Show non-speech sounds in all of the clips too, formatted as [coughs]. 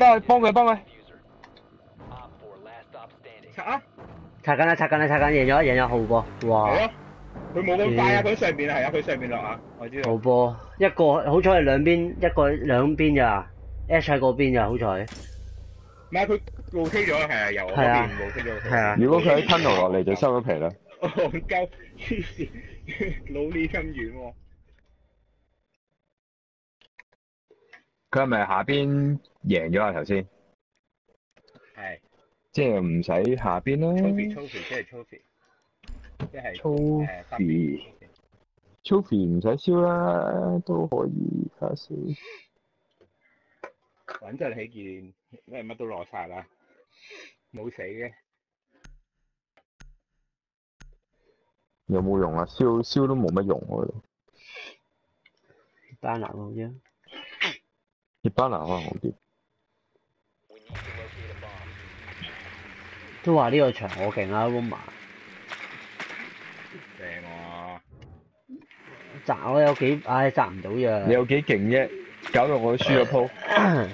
得幫佢幫佢。拆啊！拆緊啦，拆緊啦，拆緊，贏咗，贏咗，好波，哇！佢冇咁快啊！佢上邊係啊，佢上邊落啊，我知道。好波，一個好彩係兩邊，一個兩邊咋，H 喺嗰邊咋，好彩。唔係佢路飛咗，係啊，由我嗰係啊邊路飛咗。係啊如果佢喺 tunnel 落嚟就收咗皮啦。戇鳩黐線，老呢咁遠喎。佢係咪下邊贏咗啊頭先？係即係唔使下邊啦。trophy trophy 即係 trophy，即係誒 Trophy Trophy 唔使燒啦，都可以睇下先。穩陣起見，因為乜都落晒啦，冇死嘅。有冇用啊？燒燒都冇乜用喎。單男好啫。葉班拿可能好啲。都話呢個場我勁啦 r o m a 正喎，擲我有幾，唉擲唔到你。有幾勁啫？搞到我都輸咗鋪。[coughs]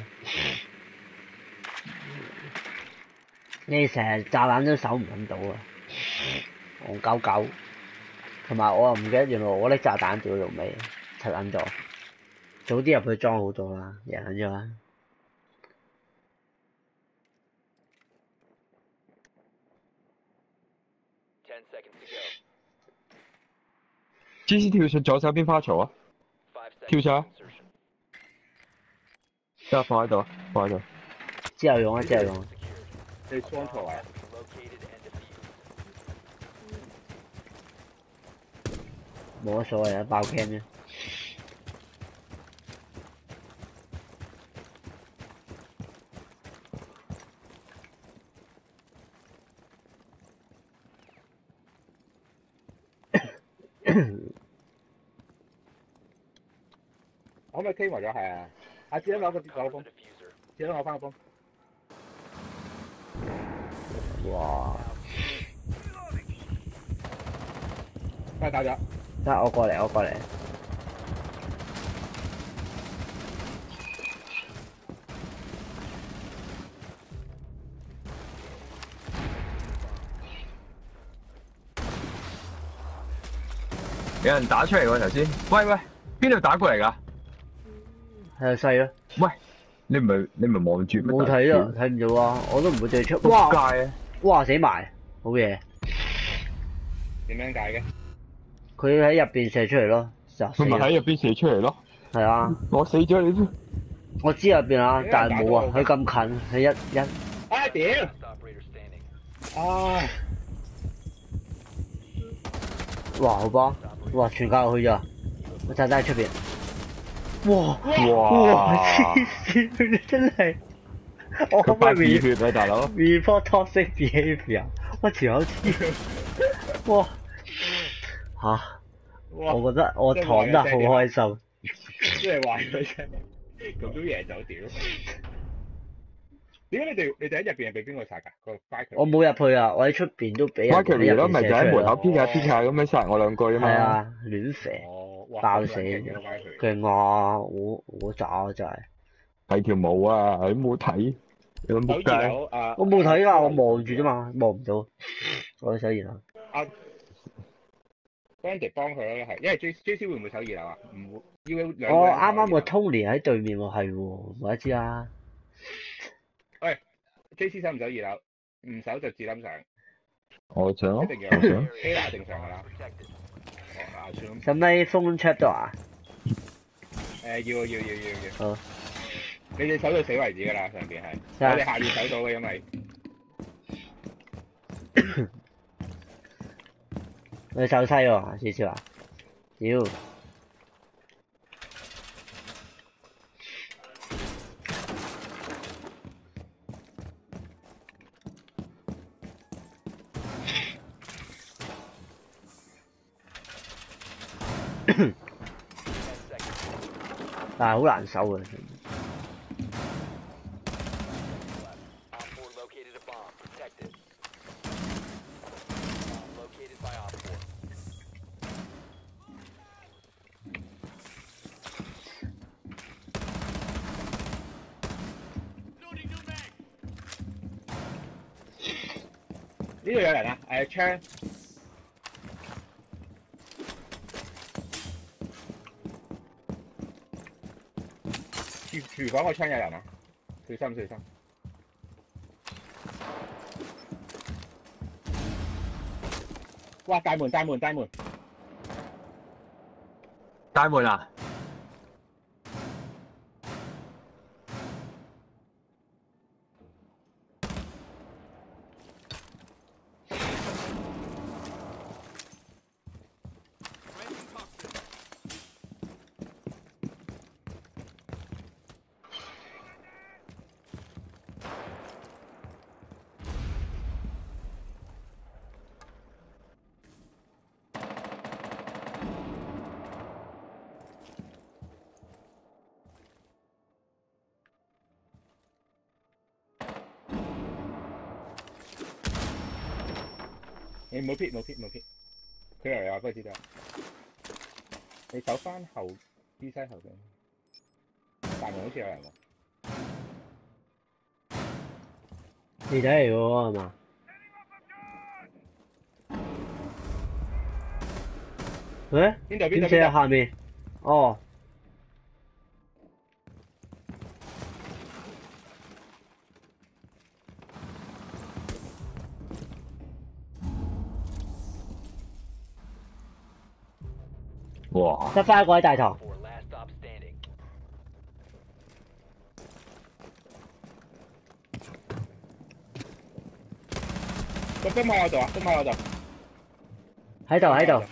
你成日炸彈都守唔撚到啊！戇鳩鳩，同埋我又唔記得原來我拎炸彈掉到尾，柒撚咗。早啲入去裝好多啦，贏撚咗啦。G C 跳上左手邊花槽啊！跳上啊！得放喺度啊，放喺度。之後用啊，之後用啊。你雙槽啊？冇乜所謂啊，爆 cam 啫。可唔可以傾埋咗？係啊，阿志攞個攞個風，志攞翻個風。哇！快打咗，得我過嚟，我過嚟。有人打出嚟喎頭先。喂喂，邊度打過嚟㗎？係細咯，喂，你唔係你唔係望住咩？冇睇啊，睇唔到啊，我都唔會借出。仆哇！街啊！哇死埋，好嘢！點樣解嘅？佢喺入邊射出嚟咯，就佢咪。喺入邊射出嚟咯。係啊，我死咗你都。我知入邊啊，但係冇啊，佢咁近，佢一一啊屌！啊！哇好波，哇全靠入去咋，我炸彈喺出邊。哇哇！哇黐線，真係，我可佢發唔可以熱血啊，大佬！report toxic behaviour？我條友黐，哇吓！哇！我覺得我躺得好開心。即係壞佢啫，咁都贏就屌！點解你哋你哋喺入邊係俾邊個殺㗎？個 f 我冇入去啊，我喺出邊都俾人 m i c h a 喺 e 咯，咪就喺門口。P 下 P 下咁樣殺我兩句啊嘛。係啊，亂射，哦，爆死嘅個 f 勁啊！我我渣啊真係，係條毛啊，你冇睇，你咁手仆街。二樓啊！我冇睇啊，我望住啫嘛，望唔到。[laughs] 我手然後阿 Brandy 幫佢咯，係因為 J J C 會唔會守二樓啊？唔會，要兩我啱啱個守二樓 Tony 喺對面喎，係喎，唔怪得知啦。J C 守唔守二樓？唔守就自冧上，我想一定要我想。A 拿正常㗎啦。使唔使 phone check 到啊？誒要要要要要。好。你哋守到死為止㗎啦，上邊係。我哋下面守到嘅，因為 [coughs] 你手西喎，少少啊？屌！[coughs] 但系好难守啊！呢度有人啊！誒、呃、，Chan。Chair 廚廚房個窗有人啊！小心小心！哇！大門大門大門！大門啊！你冇撇冇撇冇撇，佢又有話不知道。你走翻後，B 西後邊，大門好似有人喎。你仔嚟嘅喎係嘛？喂？邊度邊點寫啊？度邊度？下面？哦，得翻一個喺大堂。Standing. 個燈喺我度啊！燈喺我度。喺度喺度，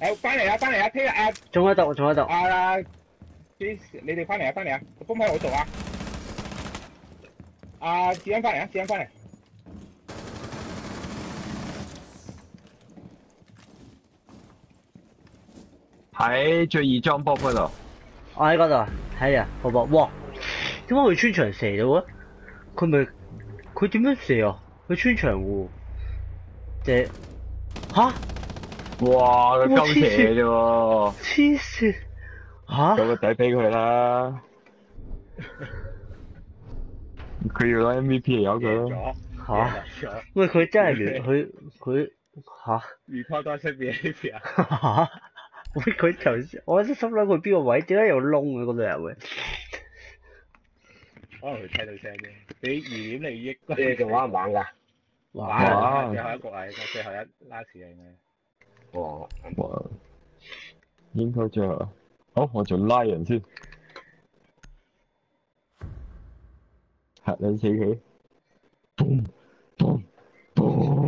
誒，翻嚟啊！翻嚟啊！聽日啊仲喺度仲喺度。啊，J，你哋翻嚟啊！翻嚟啊！個風喺我度啊！啊，子欣翻嚟啊！子欣翻嚟。喺最易裝波嗰度，我喺嗰度啊，睇啊，好噃，哇！點解佢穿牆射到啊？佢咪佢點樣射啊？佢穿牆喎，即吓哇！佢鳩射啫喎，黐線吓！有個底俾佢啦。佢要攞 MVP 嚟有佢贏咯。吓。喂，佢真係連 [laughs] 佢佢吓 report 多出 behaviour。[laughs] 吓！喂，佢頭先我一心諗佢邊個位，點解有窿嘅嗰度又會？可能佢聽到聲啫。你二點利益。你哋仲玩唔玩㗎？哇！玩最後一局係！最後一 last 啊應該。哦，哇！應該最後，好，我做拉人先，嚇你死佢。boom boom boom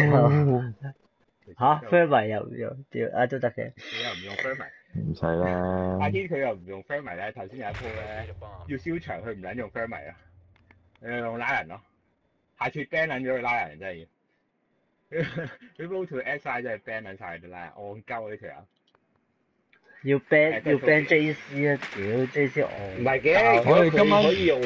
吓 f r i e n d 又又屌啊都得嘅，你又唔用 f i r m 唔使啦阿，天佢又唔用 f i r m 咧，頭先有一鋪咧 a. 要燒牆，佢唔撚用 f i r m 啊，你用拉人咯。下次 ban 撚咗佢拉人真係要。佢 roll to SI 真係 ban 撚晒佢拉人，戇鳩呢條友。要 ban 要 ban JC 啊！屌 JC 唔我係嘅，我哋今晚可以用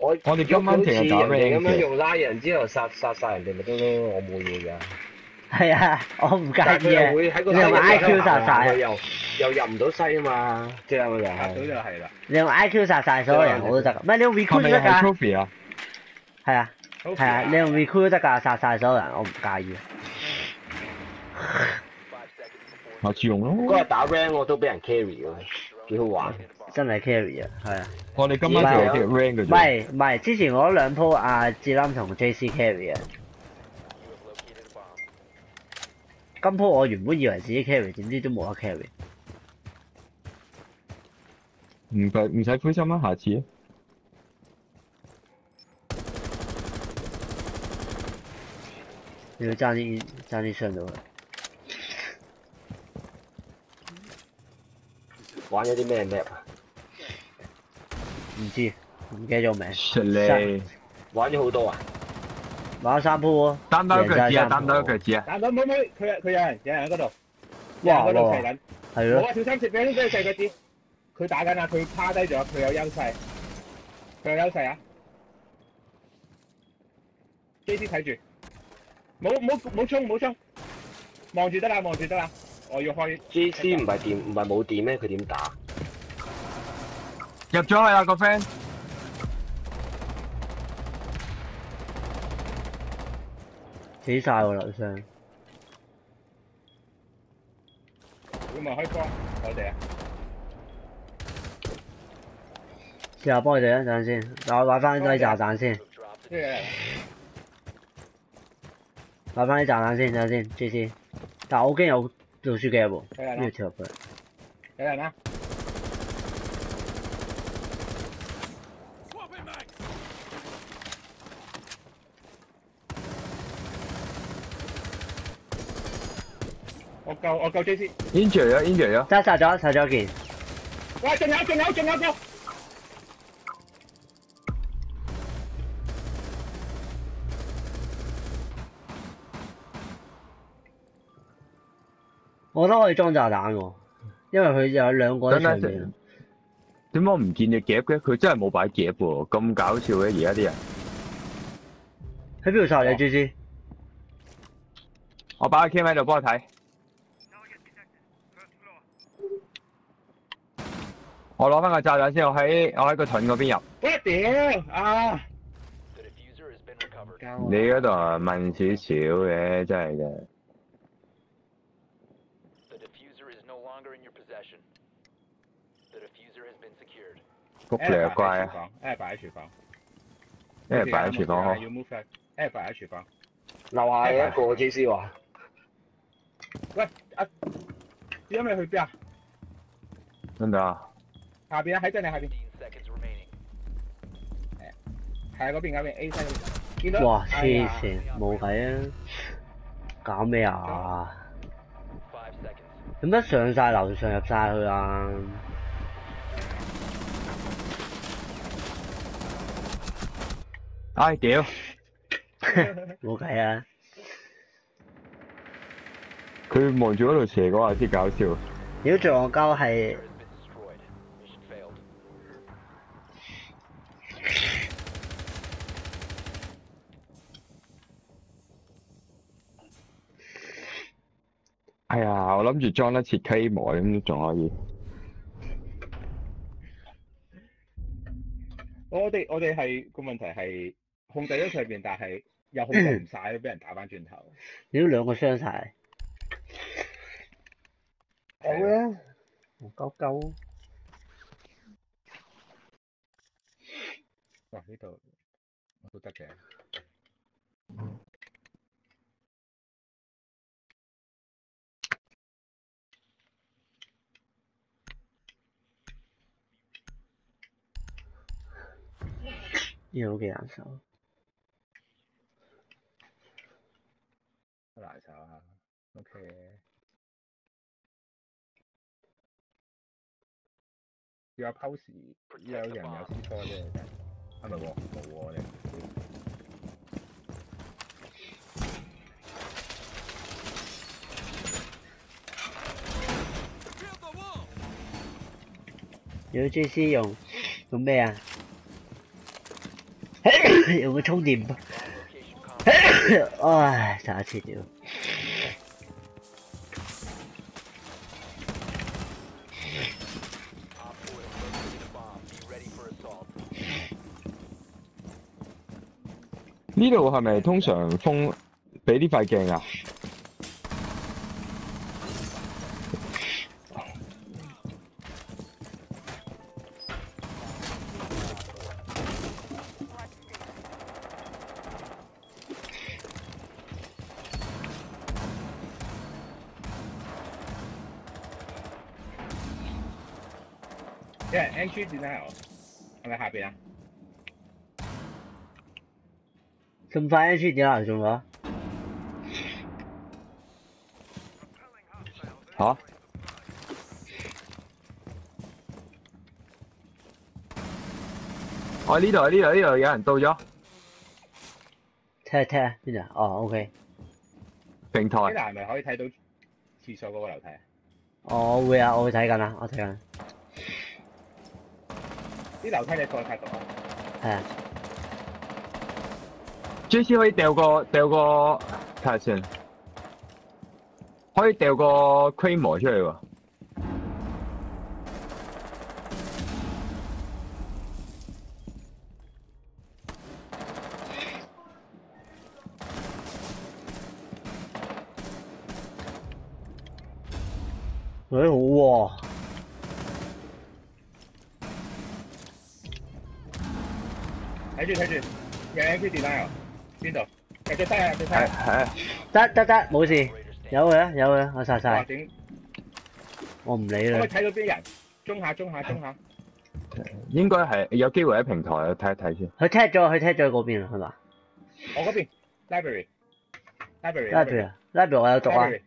我我哋今晚好似淨係打人哋 rank 嘅咁樣用拉人之後殺殺殺人哋咪得咯，我冇嘢㗎。係啊，我唔介但係佢意啊又。會喺個你用西人 IQ 度殺晒啊佢又又入唔到西啊嘛，即係咪嚇到就就係啦。你用 IQ 殺晒所有人我都得㗎，唔係你用係 recruit 都咪係得㗎，trophy 啊？係啊係啊，你用 recruit 都得㗎，殺晒所有人我唔介意。Five seconds before 下次用咯。嗰日打 rank 我都俾人 carry 㗎，幾好玩。locate a bomb. 真係 carry 啊，係啊，我哋今晚淨係踢 rank 嘅唔啫。係唔係，之前我嗰兩鋪阿志林同 JC carry 啊，You have located a bomb. 今鋪我原本以為自己 carry，點知都冇得 carry。唔使唔使灰心啦，下次啊。你要爭啲爭啲傷到佢。玩咗啲咩 map 啊？唔知，唔記得咗名。玩咗好多啊！玩咗三鋪啊，擔多一腳趾啊！贏晒三鋪擔多一腳趾啊！但唔唔唔，佢有佢有人有人喺嗰度，哇有人喺嗰度哇射緊。係咯！小心食俾俾佢射嗰啲。佢打緊啊！佢趴低咗，佢有優勢，佢有優勢啊！J.C. 睇住，冇冇冇衝冇衝，望住得啦，望住得啦。我要開 J.C. 唔係電唔係冇電咩？佢點打？入咗去啦個 friend，死晒喎樓上，會唔會可以幫我哋啊？試下幫佢哋一陣先，嗱我買翻啲炸彈先買翻啲炸彈先，等陣先，J C。但我已經有做書記喎，有人啦，呢條跳入去。有人啦。我救我救 J C，injure 咗 injure 咗，得殺咗殺咗件，喂，仲有仲有仲有個，我覺得可以裝炸彈喎，因為佢有兩個喺上面等等先。點解我唔見你夾嘅？佢真係冇擺夾喎，咁搞笑嘅而家啲人。喺邊度殺你 J C？我擺個 cam 喺度幫我睇。我攞翻个炸弹先，我喺我喺个群嗰边入。喂屌啊！你嗰度问少少嘅真系嘅。扑你啊怪啊！Air 摆喺厨房，咩摆喺厨房？Air 摆喺厨房，楼下有一个 G C 话。喂，阿点解未去边啊？边度啊？下邊啊，喺真你下邊，15 seconds remaining. 係啊嗰邊嗰邊 A 西，見到。哇！黐線，冇計啊！搞咩啊.點解上晒樓上入晒去啊？唉屌！[laughs] 冇計啊！佢望住嗰度射嗰下先搞笑。如果最戇鳩係哎呀，我諗住裝一次 K 模咁仲可以。我哋我哋係個問題係控制咗上邊，但係又控制唔晒，俾人打翻轉頭。你都兩個傷晒，好啦，唔鳩鳩。哇！呢度都得嘅。呢個都幾難受。好難受啊。OK。要有 pose，有人有 C 科啫，係咪喎？冇喎你。有 J C 用用咩啊？用個充電寶。Bomb location compromised. 唉，第一次屌。Op 有个充电吧。[coughs] 唉打死你呢度系咪通常封俾呢块镜啊？人 NG 點解我？係咪下邊啊？咁快 N 出點啊？中咗？吓？我呢度呢度呢度有人到咗踢啊踢啊邊度啊？哦，OK。平台呢，度係咪可以睇到廁所嗰個樓梯啊？我會啊，我會睇緊啊，我睇緊。啲楼梯你再晒毒啊？系啊。J C 可以掉个掉个睇下先，可以掉个 Cream 出嚟喎。喂，好喎、睇住睇住，有 M P 電單油，邊度？入咗西啊，入咗西係啊！得得得，冇事.有嘅有嘅，我殺哇晒，我唔理啦可以。睇到邊人？中下中下中下，[laughs] 應該係有機會喺平台睇一睇先。佢踢咗，佢踢咗嗰邊係嘛我嗰邊 library library？library 啊，library 我有讀啊，library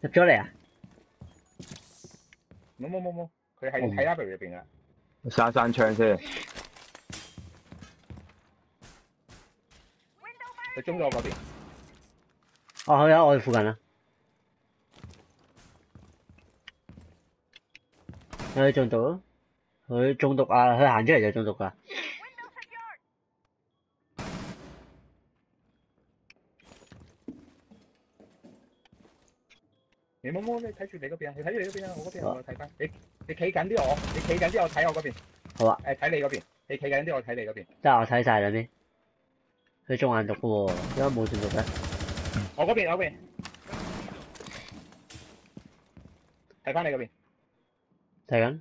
入咗嚟啊！冇冇冇冇，佢係喺 library 入邊噶。閂閂窗先。佢中咗我嗰邊，哦，佢喺我哋附近啊。佢中毒咯，佢中毒啊！佢行出嚟就中毒噶。你摸摸，你睇住你嗰邊啊！你睇住你嗰邊啊！我嗰邊好我睇翻。你你企緊啲我，你企緊啲我睇我嗰邊。好啊。誒睇你嗰邊，你企緊啲我睇你嗰邊。得我睇晒啦咩？佢中眼毒嘅喎，點解冇中毒嘅？我嗰邊我嗰邊。睇翻你嗰邊。睇緊。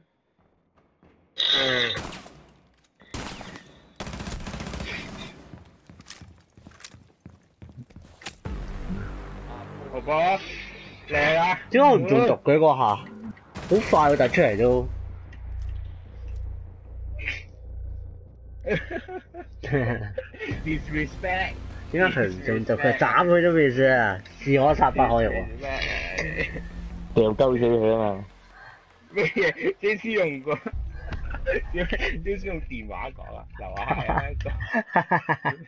婆婆，嚟啦！點解我唔中毒嘅嗰下？好快喎，突出嚟都。disrespect。點解佢唔中毒？佢斬佢都未算啊！是可殺不可辱喎。掉鳩死佢啊嘛！咩嘢？先使用個，先先用電話講啊，樓下係啊 [laughs]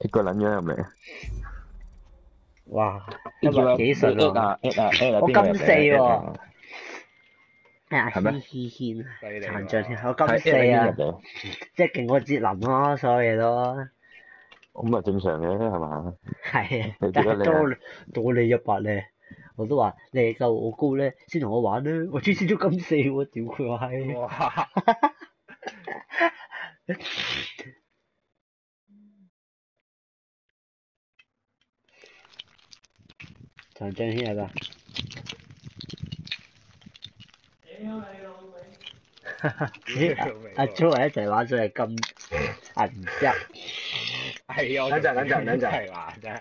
一個撚樣入嚟。哇！一百幾順喎。啊！我金四喎哎呀，係咩軒軒軒啊！犀利喎殘障添，我金四啊即係勁過哲林咯，所有嘢都咁啊正常嘅係嘛？係啊你，但係覺得你啊多多你一百咧，我都話你夠我高咧，先同我玩啦！我專線咗金四喎，屌佢話 [laughs] 係。哇！殘障軒係嘛？咦阿阿 Jo 係一齊玩咗係金銀質，係 [laughs] 啊，等陣等陣等陣係嘛真係。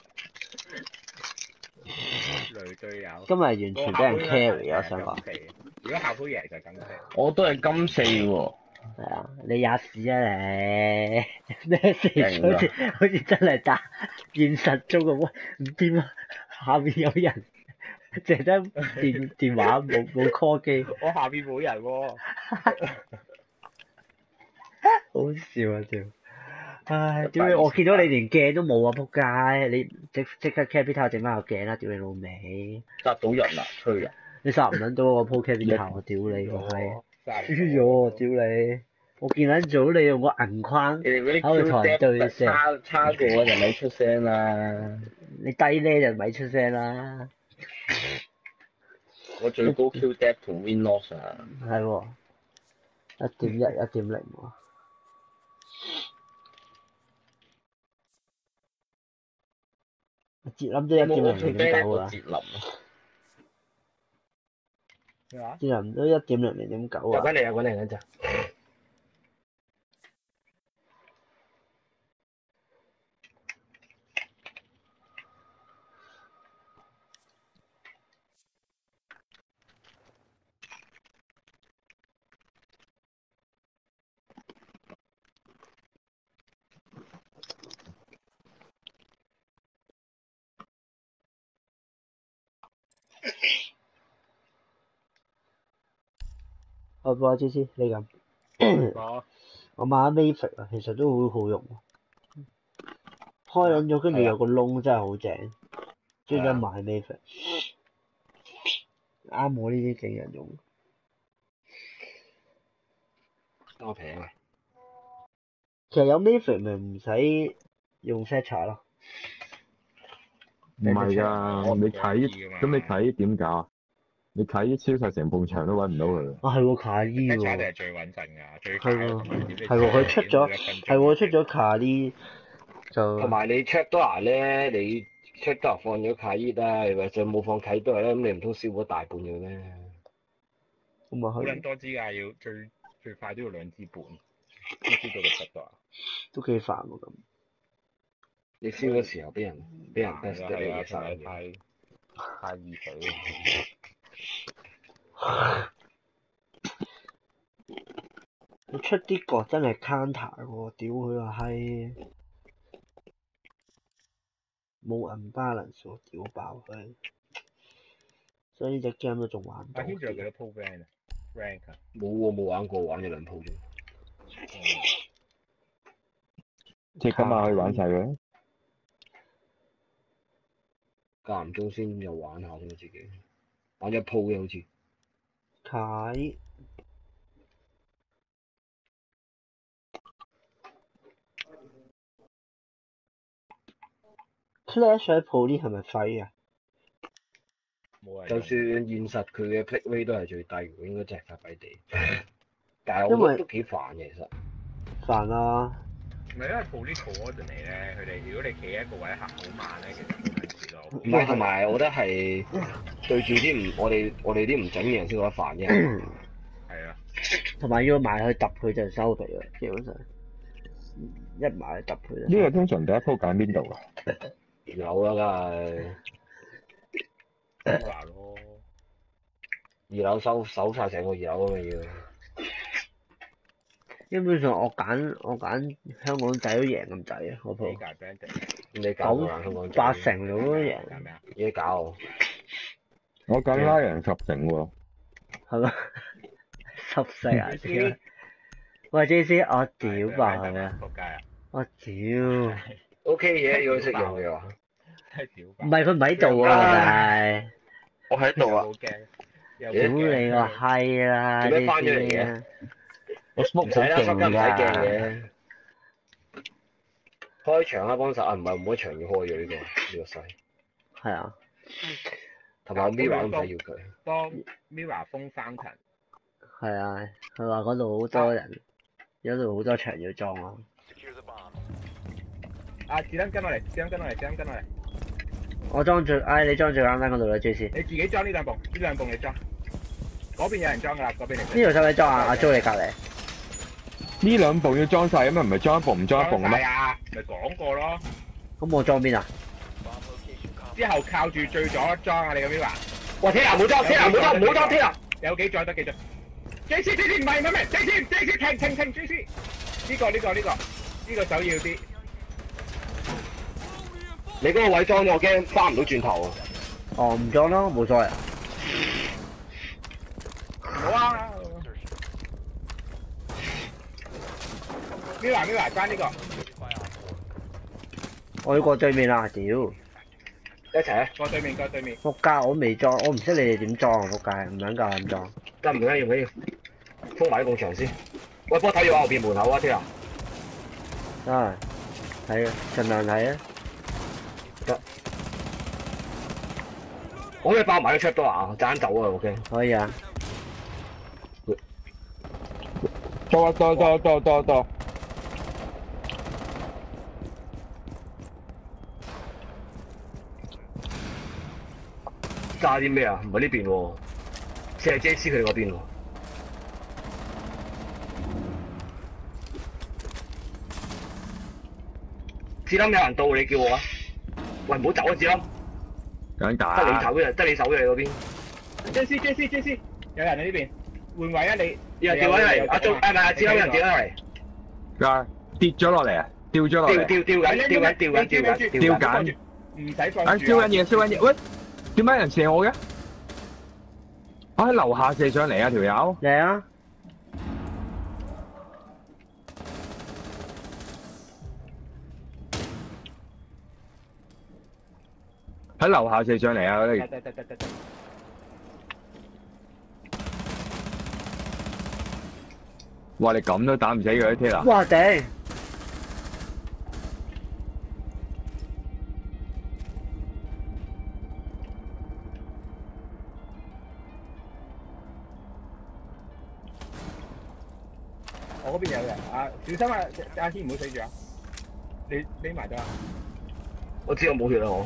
雷隊友。今日完全俾人 carry 啊！我想講，如果校夫贏就咁四。我都係金四喎，係啊，你吔屎啊你！[laughs] 咩事？好似好似真係打現實中嘅喂，唔掂啊！下面有人，[laughs] 淨係得電電話冇 [laughs] 冇 call 機，我下邊冇人喎。[laughs] 好笑啊屌！唉，屌你！我見到你連鏡都冇啊！仆街！你即即刻 capital 整翻個鏡啦！屌你老味！殺到人啦，吹人！你殺唔撚到我鋪 capital，我屌你個閪！輸輸咗啊！屌你！我見撚早你用個銀框，喺度同人對射差差過我就咪出聲啦，你低咧就咪出聲啦，我最高 Q Depth 同 win loss 啊，係喎，一點一、一點零喎。截諗都一有冇點零零點九啊，個節林啊？咩話？截諗都一點零零點九啊。入緊嚟，入緊嚟嗰陣。我播下 J C，你咁。[coughs] 我我買咗 Mavic 啊，其實都好好用喎。開撚咗，跟住有個窿真係好正，專登買 Mavic，啱我呢啲勁人用。多平嘅，其實有 Mavic 咪唔使用 set 查咯。唔係㗎，你睇咁你睇點搞啊？你卡伊超晒成埲牆都揾唔到佢。啊係喎卡伊 Headshot 一定喎，係最穩陣㗎，最係喎佢出咗係喎出咗卡伊就同埋你 check 多牙咧，你 check 多牙放咗卡伊啦，或者冇放契多牙咧，咁你唔通燒咗大半嘅咩？咁啊好撚多支㗎，要最最快都要兩支半，先燒到個七度啊！都幾煩喎咁。你燒嘅時候俾人俾人係 best 啊得你嘅。太太太易死。佢出啲角真係 counter 喎，屌佢個閪！冇 unbalance 喎，屌爆佢！所以呢只 game 都仲玩到。阿軒仲有幾多鋪 rank 啊？rank 啊？冇喎，冇玩過，玩咗兩鋪啫。即係今晚可以玩晒嘅。間唔中先又玩下啫，自己玩一鋪嘅好似。睇 Clash 喺 Police 係咪廢啊？冇人就算現實佢嘅 click rate 都係最低嘅，應該真係快快地。[laughs] 但係因為我覺得都幾煩嘅，其實。煩啊！唔係因為 police coordinate 咧，佢哋如果你企喺一個位行好慢咧，其實。唔係，同埋我覺得係對住啲唔我哋我哋啲唔準嘅人先覺得煩啫。係啊，同埋要埋去揼佢就收皮啦，基本上一埋去揼佢就呢個通常第一鋪揀邊度啊？二樓啦，梗係好難咯。二樓收收曬成個二樓咁嘅要。基本上我揀我揀香港仔都贏咁滯啊！我鋪你搞到香港八成咯都贏，係咩啊？嘢搞 [laughs] 我，我揀拉人十成喎。係咪？[laughs] 十四啊！[laughs] 屌！喂 J C，我屌爆佢啊！仆街啊！我屌！O K 嘢，如果識用嘅話。真係屌唔係佢唔喺度啊，但我喺度啊屌你個閪啦！做咩翻咗嚟嘅啊我唔 smoke 使啦，唔使勁㗎。鏡嘅。開場啦，幫手啊！唔係唔開場要開咗呢個呢個勢，係啊，同埋 Mira 都唔使要佢。幫 Mira 封三層，係啊，佢話嗰度好多人，有度好多場要裝啊.啊！子彈跟落嚟，子彈跟落嚟，子彈跟落嚟。我裝最，唉，你裝最簡單嗰度啦，J C。你自己裝呢兩埲，呢兩埲你裝。嗰邊有人裝㗎啦，嗰邊你呢度使唔使裝啊？阿 Jo 你隔離。呢兩部要裝晒，咁啊唔係裝一部唔裝一部嘅咩？係啊，咪講過咯。咁我裝邊啊.之後靠住最左裝啊！你個 Mira 喂，聽人唔好裝，聽人唔好裝，唔好裝，聽人。有幾左得幾左。J C J C 唔係唔係唔係 J C J C 停停停 J C。呢個呢個呢個呢個首要啲。你嗰個位裝咗，我驚翻唔到轉頭啊！哦，唔裝咯，冇所謂。好啊。Mira Mira 關呢個。我要過對面啦，屌！一齊啊！過對面過對面。仆街，我未裝，我唔識你哋點裝啊！仆街，唔撚夠咁裝。得唔緊要，唔緊要，封埋啲埲牆先。喂，幫我睇住我後邊門口啊，聽啊。啊，睇啊，盡量睇啊。我可以爆埋個 trap door 啊！陣間走啊，！OK。可以啊。多多多多多多。炸啲咩啊？唔係呢邊喎，四係 J C 佢哋嗰邊喎。志林有人到，你叫我啊！喂，唔好走啊，志林，梗得你打。手嘅，得你手嘅你嗰邊。J C J C J C，有人喺呢邊換位啊你。有人掉翻嚟，阿鐘，誒唔係阿志林有人掉翻嚟，啊跌咗落嚟啊！掉咗落嚟。掉掉緊，掉緊，掉緊，掉緊，掉掉緊。緊。唔使放啊！住燒緊嘢，燒緊嘢。喂，點解有人射我嘅？我喺樓下射上嚟啊！條友嚟啊！喺樓下射上嚟啊！嗰啲。哇！你咁都打唔死佢啲 Taylor。哇頂！小心啊！阿軒唔好死住啊！你匿埋得啊！我知我冇血啦我。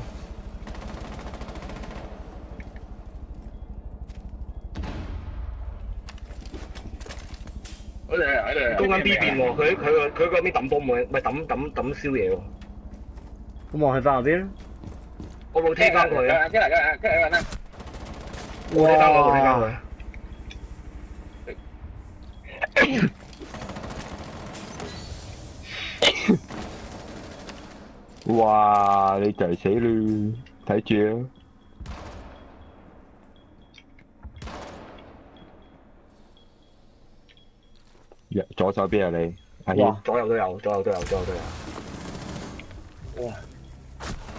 嗰度喺度高緊 B 邊喎，佢佢個佢嗰邊抌波冇，咪抌抌抌燒嘢喎。咁我去翻後邊啦。我冇聽翻佢啊！跟嚟跟嚟跟嚟跟嚟。冇聽翻佢，冇聽翻佢。哇！你就死啦，睇住啊！左手邊啊你，阿軒哇，左右都有，左右都有，左右都有。哇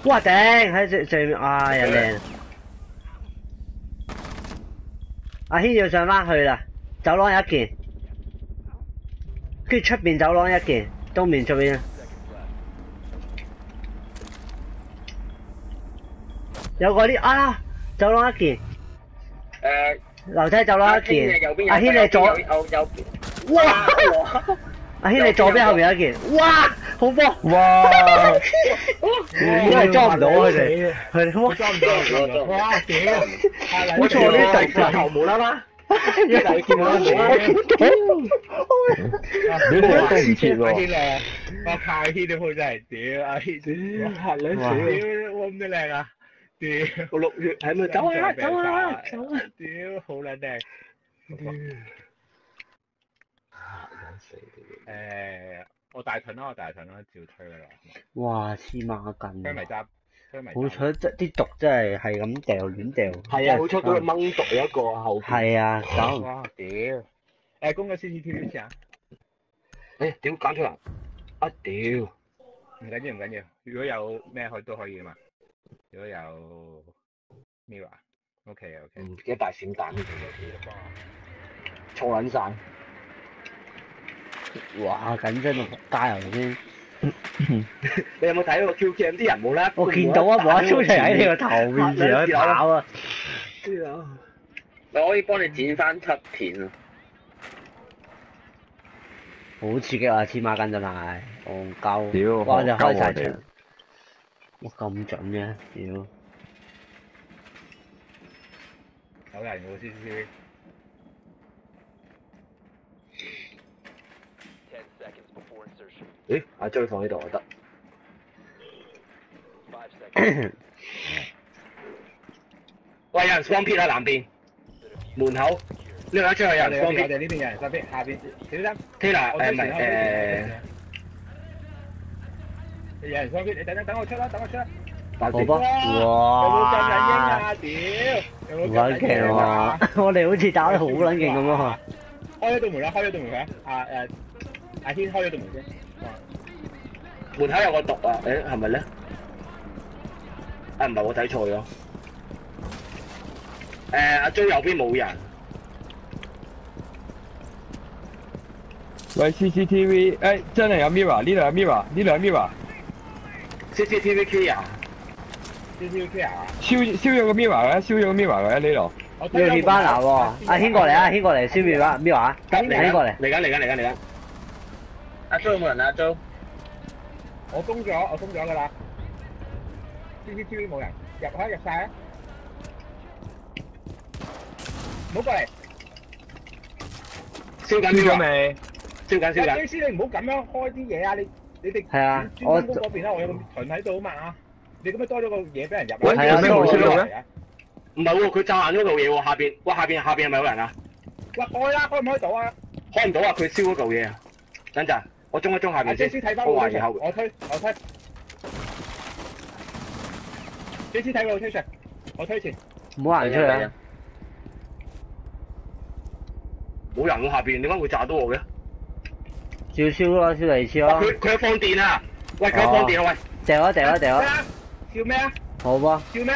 哇頂喺最最面，啊人靚。阿軒要上翻去啦，走廊一件，跟住出邊走廊一件，東面出邊。有個啲啊，走廊一件，誒，樓梯走廊一件。阿軒你左，有有哇！阿軒你左邊後面有一件，哇！好波，哇！因為裝唔到佢哋，佢哋哇！裝唔到，哇！屌！好錯呢第個頭無啦啦，因為你見到 [laughs] 我見到。你哋都唔切阿喎，軒啊！我靠阿軒啲鋪真係屌阿軒，嚇兩哇。屌我咁都靚啊！屌！[laughs] 個六月喺咪走啊走啊走啊！屌，好撚靚！嚇死你！誒，我大盾啦，我大盾啦，照推㗎啦。哇！黐孖筋啊！推埋執，推埋。好彩即啲毒真係係咁掉亂掉。係啊，好彩嗰個掹毒有一個後邊。係啊，走哇！屌！誒，公個 CCTV 先啊！誒屌揀出嚟！啊屌！唔緊要唔緊要，如果有咩可都可以啊嘛。如果有 Mirror，OK OK。唔記得大閃彈呢錯撚晒。哇！緊張到加油！你有冇睇嗰個 QCam 啲人冇啦？我見到啊，無啦出嚟喺你個頭面前喺度跑啊！我可以幫你剪翻七片啊！好刺激啊！黐孖筋真係，戇鳩。哇！就開晒場。哇！咁準嘅，屌！有人喎 CCTV。Ten seconds before insertion. 誒，阿追放呢度就得。Five seconds. 喂，有人 spawn pit 啊，南邊 The diffuser 門口。呢度一出有我人哋 spawn 我 pit。哋呢邊有人，上邊下邊小心。Taylor 我誒唔係推前我推前誒，有人上邊，你等等等我出啦，等我出啦。打字好吧有冇咁撚英啊？屌！有唔冇咁撚勁啊？喎！[laughs] 我哋好似打得好撚勁咁啊！開咗道門啦，開咗道門佢啊！啊誒，阿軒開咗道門先。門口有個毒啊！誒係咪咧？啊唔係我睇錯咗。誒阿 Jo 右邊冇人，喂 CCTV，誒真係有 mirror，呢度有 mirror，呢度有 mirror，CCTV clear。CCTV clear 啊！燒燒咗個 mirror 嘅，燒咗個 mirror 嘅喺呢度。要鐵班牙喎！阿軒過嚟啊！阿軒過嚟，消滅啊！咩話？得阿軒過嚟。嚟緊嚟緊嚟緊嚟緊。阿 Jo 有冇人啊？阿 Jo 我封咗，我封咗㗎啦。CCTV 冇人，入開入晒啊！唔好過嚟，燒緊燒咗燒緊未？燒緊燒緊。J C 你唔好咁樣開啲嘢啊！你你哋係啊專登嗰邊啦，我有個群喺度啊嘛。你咁樣多咗個嘢俾人入，喂係啊做咩冇燒到咧？唔係喎，佢炸爛咗嚿嘢喎，下邊，哇下邊下邊係咪有人啊？喂，開啦，開唔開到啊？開唔到啊！佢燒嗰嚿嘢啊！等陣，我中一中下阿邊 J 先 C。睇翻我個懷疑後 rotation，我推我推。J C 睇個 rotation，我推前。唔好行出嚟啊！冇人喎下邊，點解會炸到我嘅？照燒咯，烧嚟燒哇！咯，佢佢有放電啊！喂，佢有放電啊！掉啊掉啊掉啊！笑咩啊？好啊，笑咩？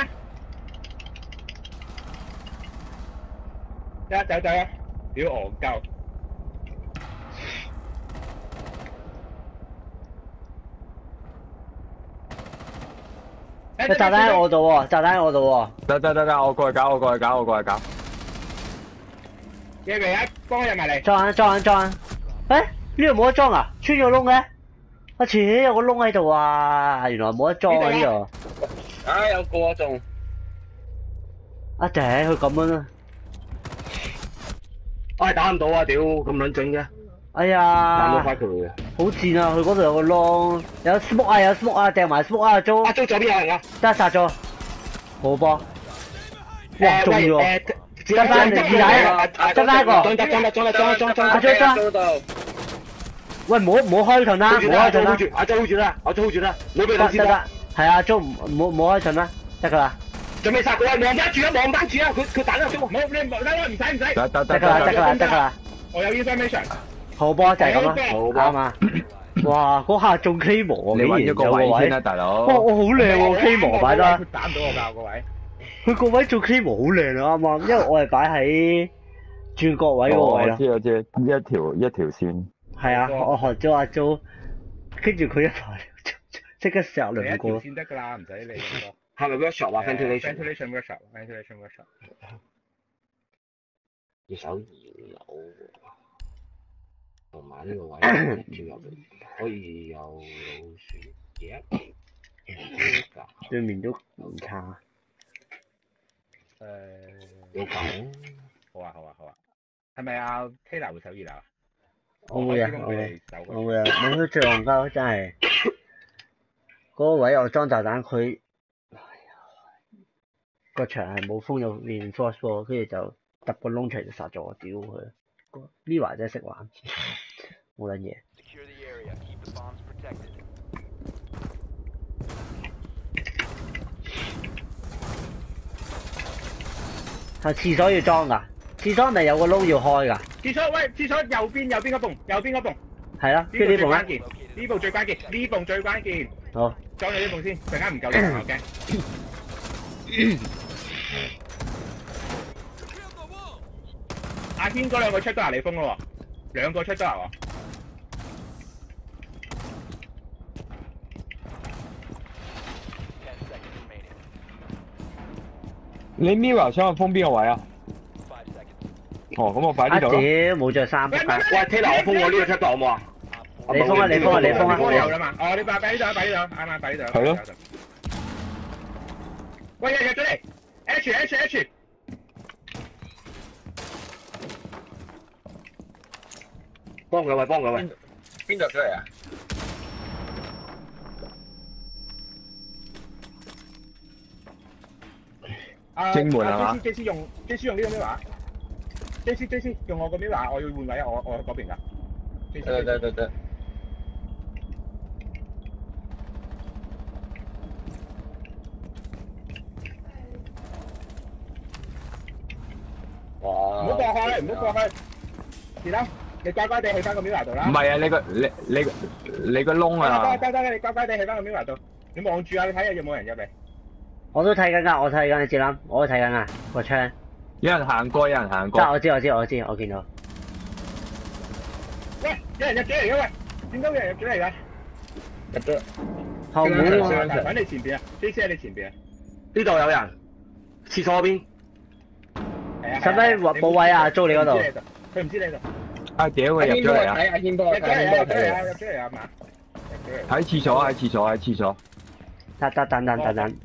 走走走啊！屌戇鳩！佢炸彈喺我度喎，炸彈喺我度喎。得得得得，我過去搞，我過去搞，我過去搞。嘅未啊？幫我入埋嚟。裝啊裝啊裝啊！誒，呢度冇得裝啊？穿咗窿嘅？我切，有個窿喺度啊！原來冇得裝啊呢度。啊有個啊仲，啊頂，佢咁樣啊！唉，打唔到啊！屌，咁撚整嘅，哎呀。好賤啊！佢嗰度有個窿，有 smoke 啊，有 smoke 啊，掟埋 smoke 啊，租阿租左邊有人啊！得殺咗，好波。哇，中咗得翻一個裝得裝得裝得裝得裝得裝得阿張生租到，喂，唔好唔好開盾啦，唔好開盾啦阿租 hold 住啦，阿租 hold 住啦，冇俾你先啦。得，係啊，租唔唔好唔好開盾啦，得噶啦，準備殺佢啊！望翻住啊！望翻住啊！佢佢打咗租。冇你唔得啦，唔使唔使，得得得得噶啦，得得噶啦，得噶啦，我有 information。好波就係咁啦，好波啱啊！哇，嗰下中 K 模，竟然你揾咗個有個位位先啦，，大佬。哇，我好靚喎 K 模擺得佢，打唔到我㗎個位。佢個位做 K 模好靚啊，啱啱，因為我係擺喺轉角位嗰個哦位啦，我知我知，一條一條線。係啊，我學咗阿 Jo，跟住佢一排 [laughs] 即刻石你一條兩個，線得㗎啦，唔使理咁多。[laughs] 係咪 workshop 啊？ventilation。ventilation workshop，ventilation workshop。要守二樓喎，同埋呢個位跳 [laughs] 入嚟，可以有老鼠嘅。對面都唔差。誒，有狗，好啊好啊好啊。係咪啊？Taylor 會守二樓啊？我會啊，我會。佢哋守我會啊，冇佢最戇鳩真係，嗰個位我裝炸彈，佢哎呀個牆係冇封咗 reinforce 喎，跟住就揼個窿出嚟就殺咗我，屌佢！呢華真係識玩，[laughs] 冇撚嘢。係廁所要裝㗎，廁所咪有個窿要開㗎？廁所喂，廁所右邊右邊嗰埲，右邊嗰埲，係啦，呢部最跟住呢部咧，關鍵，呢部最關鍵，呢部最關鍵。好，裝咗呢部先，陣間唔夠力，我驚。阿軒嗰兩個出都係你封咯喎，兩個出都係喎。Ten seconds remaining. 你 Mirror 想我封邊個位啊？哦，咁我擺啊屌呢度咯。冇着衫，喂，Taylor，我封我呢個出度好冇啊？你封啊你封啊你封啊我有啦嘛？哦，你擺擺呢度，擺呢度，啱啱擺呢度。係咯。喂，入入咗嚟，H H H。幫佢喂，幫佢喂。邊度出嚟啊？啊正門係嘛 J C 用 J C 用呢個 mirror。J C J C 用我個 mirror，我要換位啊！我我喺嗰邊㗎。JC 得得得得。哇！唔好過去，唔好過去。是啦，你乖乖地去翻個 mirror 度啦。唔係啊，你個你你個你個窿啊得！得得得，你乖乖地去翻個 mirror 度。你望住啊！你睇下有冇人入嚟。我都睇緊㗎，我睇緊你知啦，我都睇緊啊個窗。有人行過，有人行得，過。我知我知我知，我見到。喂，有人入咗嚟嘅喂，點解有人入咗嚟㗎？入咗。後門係喎係喺你前邊啊，J C 喺你前邊啊。呢度有人，廁所嗰邊。係啊。使唔使冇位啊租你嗰度佢唔知你度。啊屌，佢入咗嚟啊！睇，阿軒幫我睇，入咗嚟啊！阿軒幫我睇入咗嚟啊！。入咗嚟啊嘛。喺廁所，喺廁所，喺廁所。得得等等等等，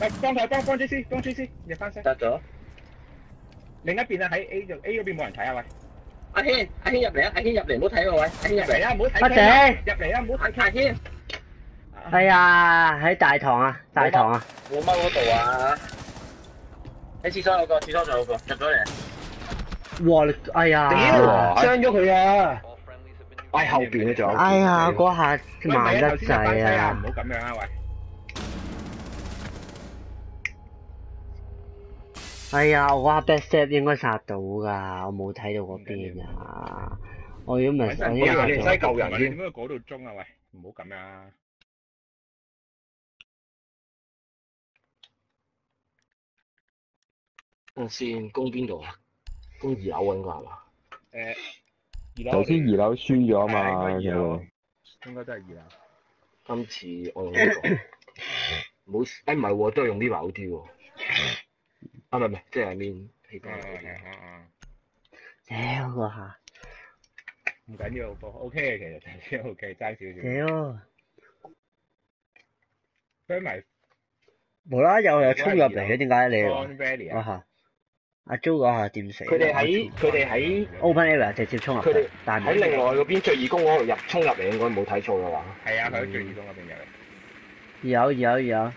喂，幫佢幫幫 J C，幫 J C 入翻聲。得咗。另一邊啊，喺 A 度 A 嗰邊冇人睇啊喂。阿軒，阿軒入嚟啊！阿軒入嚟，唔好睇我喂。阿軒入嚟。啊！唔好睇阿姐入嚟啊！唔好睇阿軒，哎呀喺大堂啊大堂啊，我踎嗰度啊！喺廁所有個，廁所仲有個入咗嚟。哇你哎呀，屌，傷咗佢啊喺後邊嘅仲有。哎呀嗰下喂慢得頭先入翻滯車啊！啊唔，好咁樣啊喂。哎呀我嗰下 back step 應該殺到㗎，我冇睇到嗰邊啊，我如果唔係我已經殺你唔使。救人添你點解嗰度中啊喂？唔好咁樣啊！等先，攻邊度啊？攻二樓啊，應該係嘛？誒，二樓頭先二樓輸咗啊嘛，係應該二樓應該都係二樓。今次我用呢個，唔好，誒唔係喎，都係用呢把好啲喎。啊唔係唔係，即係面氣嗯泡嗰啲。嗯嗯嗯。屌嗰下，唔緊要，個 OK 嘅，其實頭先 OK，爭少少。屌，跟埋無啦啦又又衝入嚟嘅，點解你啊，嗰下？阿 Jo 嗰下點死？佢哋喺佢哋喺 open area 直接衝入佢哋嚟，但喺另外嗰邊最義工嗰度入衝入嚟，應該冇睇錯嘅話。係啊，佢喺最義工嗰邊入嚟。有有有，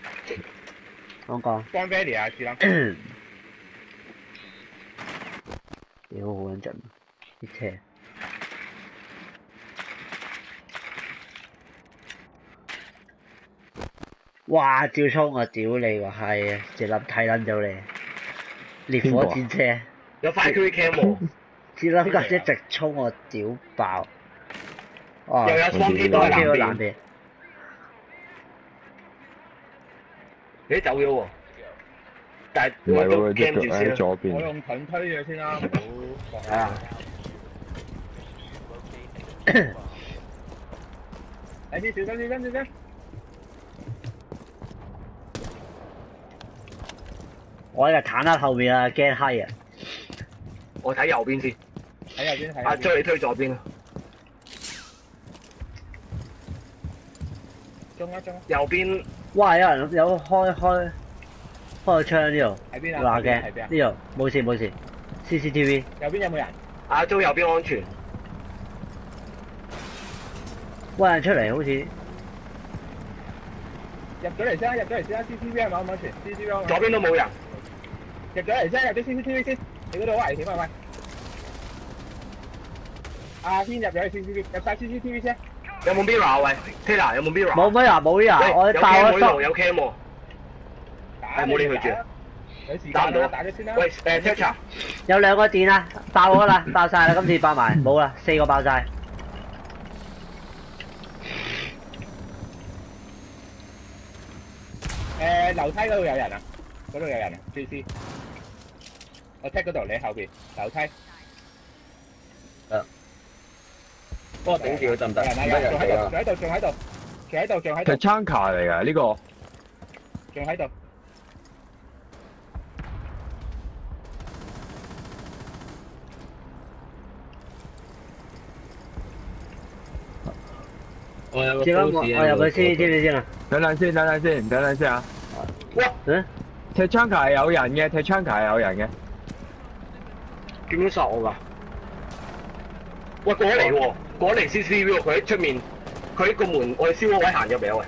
我講。Con Valley 啊，知啦。[coughs] 屌好撚陣，啲車。哇！照衝我屌你個閪啊！直粒睇撚咗你，烈火戰車，有快 Q cam 喎，只撚架車直衝我屌爆！哇！又有雙機都當機喺南邊，你走咗喎。但係唔係喎，我都隻 cam 腳住先啦。喺左我。用盾推咗先啦，唔好係啊。誒啲小心小心小心。我喺度坦克後面啊，驚閪啊！我睇右邊先，睇右邊，喺阿右邊。追你推左邊啊，中啊中啊！右邊哇！有人有開開开个窗呢度，喺邊啊？話嘅？呢度冇事冇事，CCTV 右边有冇人？阿租右边安全，喂人出嚟好似入咗嚟先！入咗嚟先！CCTV 係咪安唔安全？CCTV 左边都冇人。入咗嚟先，入咗 CCTV 先。你嗰度好危險啊喂！阿軒入咗去 CCTV，入晒 CCTV 先。有冇 mirror 啊喂？Taylor 有冇 mirror？冇乜啊冇啊！我喂有爆 cam 喎，有 cam 喎。打係冇理佢住打唔到間啦，打咗先啦。喂誒 Taylor，有兩個電啊，爆咗啦，爆晒啦，今次爆埋 [laughs] 冇啦，四個爆晒。誒樓梯嗰度有人啊！嗰度有人啊！C C，我 check 嗰度，你後邊樓梯。幫我頂住佢得唔得？有人喺度，仲喺度，仲喺度，仲喺度，仲喺係度，Chanka 嚟㗎呢個。仲喺度。接翻我入去我 CCTV 先啊。等等先，等等先，等等先啊！嗯，踢 Chanka 係有人嘅，踢 Chanka 係有人嘅。點樣殺我㗎？喂，過嚟喎，過嚟 CCTV 喎，佢喺出面，佢喺個門，我哋燒嗰位行入嚟啊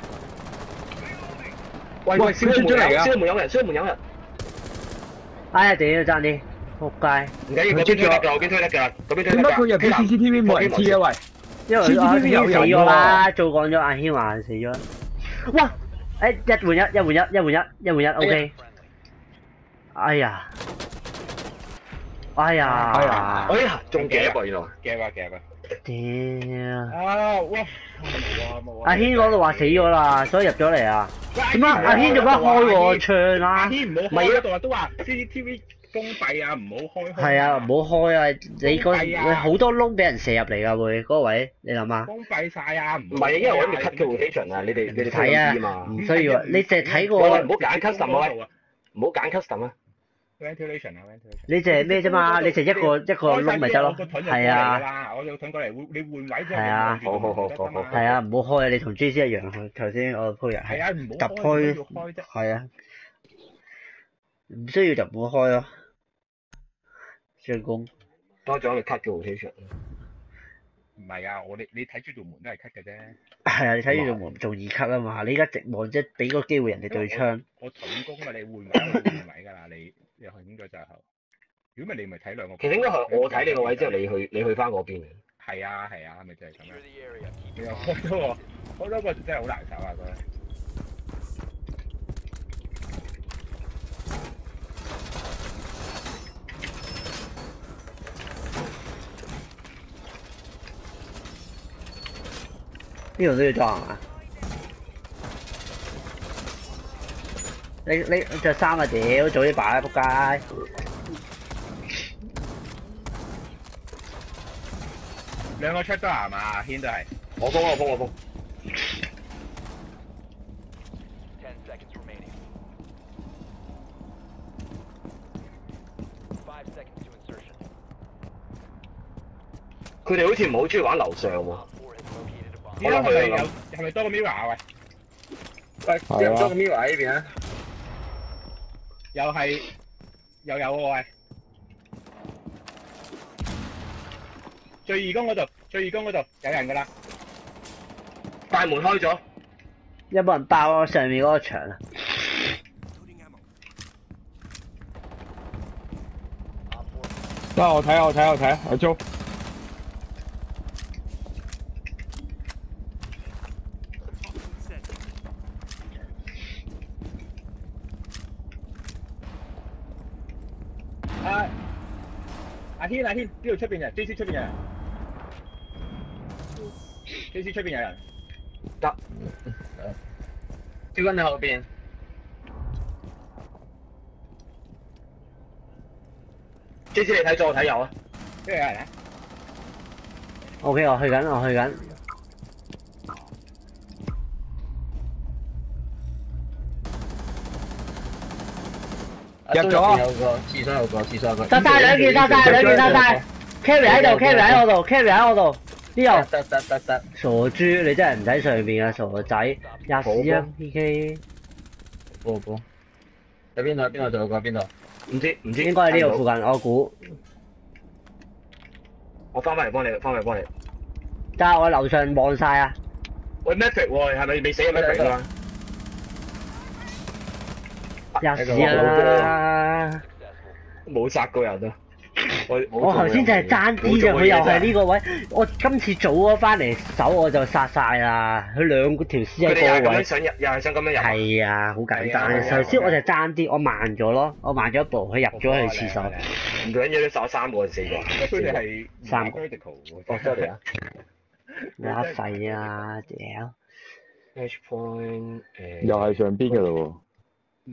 喂！喂喂喂，燒門有佢出咗嚟啊燒個門有人，燒個門有人，哎呀屌爭啲，仆街！唔緊要，嗰邊推得㗎，嗰邊推得㗎，嗰邊推得㗎。點解佢入邊 Taylor，CCTV 冇人知嘅？喂，因為 CCTV 阿軒死咗啦，做講咗阿軒話死咗。哇！誒一換一，一換一，一換一，一換一，OK。哎呀！哎呀！哎呀哎呀，中夾啊原來。夾啊夾啊！屌！啊！阿軒嗰度話死咗啦，所以入咗嚟啊。喂點解阿軒做乜開我窗阿啦？軒唔好唔係啊開嗰度啊，都話 CCTV 封閉啊，唔好開。係啊，唔好開啊！你嗰封閉啊你好多窿俾人射入嚟㗎會，嗰個位你諗下。封閉晒啊！唔唔係啊，因為我諗住 cut 嘅 rotation 啊，你哋你哋睇啊嘛，唔需要啊！你淨係睇喂喂個唔好揀 custom 啊，唔好揀 custom 啊。ventilation 啊 ventilation。你淨係咩啫嘛？你淨係一個一個窿咪得咯。係啊，啊，我有盾過嚟，會你換位之後。係啊好好好好好係啊，唔好開啊！你同 J C 一樣，頭先我鋪人係係啊，唔好揼開，啊，唔需要就唔好開咯。進攻多咗你 cut 嘅 rotation。唔係啊，我你你睇住道門都係 cut 嘅啫。係啊！你睇住道門做二級啊嘛！你而家直望即係俾個機會人哋對槍。我盾攻啊，你換位我換位㗎啦，你你去應該就係後。如果唔係你咪睇兩個。其實應該係我睇你個位之後，你去你去翻嗰邊。係啊係啊，咪就係咁樣。開多個，開多個真係好難受啊！覺得。呢度都要裝係嘛？你你着衫啊屌！早啲擺啦，仆街！兩個出都係嘛？阿軒都係。我封我封我封。10 seconds remaining. 5 seconds to insertion. 佢哋好似唔好中意玩樓上喎。Op 4 has located a bomb. 點解係咪有係咪多個 mirror 啊？喂，喂，係啊有多個 mirror 喺呢邊啊？又係又有喎喂。最義工嗰度，最義工嗰度有人噶啦。大門開咗，有冇人爆我上面嗰個牆啊？Op 4得我睇下我睇下我睇下，阿 Jo。天啊天，边度出边嘅？点知出边有人？点知出边有人？得，跟喺后边。点知你睇左睇右啊？咩嚟？O K，我去紧，我去紧。有個廁所有個廁所有個。得晒兩件，得晒兩件，得晒。carry 喺度，carry 喺我度，carry 喺我度。呢度得得得得。傻豬，你真係唔使上面啊，傻仔。吔屎啊！PK，波波。喺邊度？喺邊度做過？邊度？唔知唔知。應該喺呢度附近，我估。我翻返嚟幫你，翻返嚟幫你。但係我樓上望晒啊！喂 m a t r i c 喎，係咪未死啊 m a t r i c 啊？吔屎啦！冇殺過人啊！我我頭先就係爭啲啫，佢又係呢個位。我今次早咗翻嚟手我就殺晒啦。佢兩個條屍佢哋又係喺個位。想入，又係想咁樣入。係啊，好簡單。係啊頭先我就爭啲，我慢咗咯，我慢咗一步，佢入咗去廁所。唔緊要，你殺咗三個定四個。[laughs] 佢哋係三個哦，sorry 啊。[laughs] 哪廢啊！屌！H point 誒，又係上邊嘅咯唔